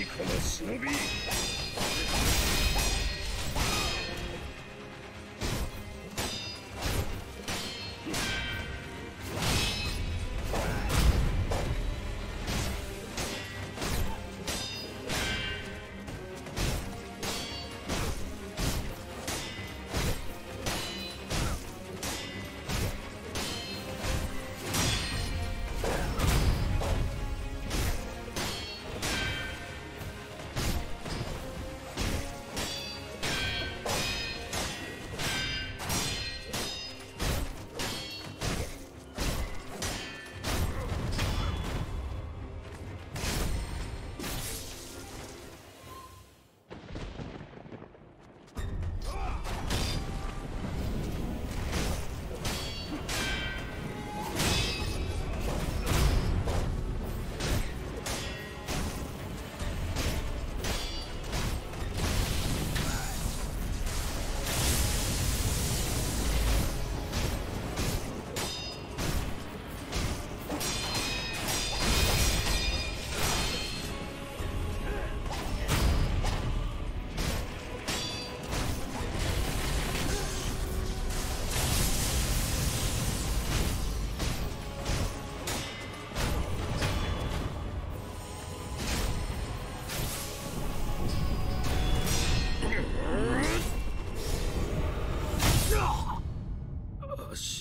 以下の忍び。し。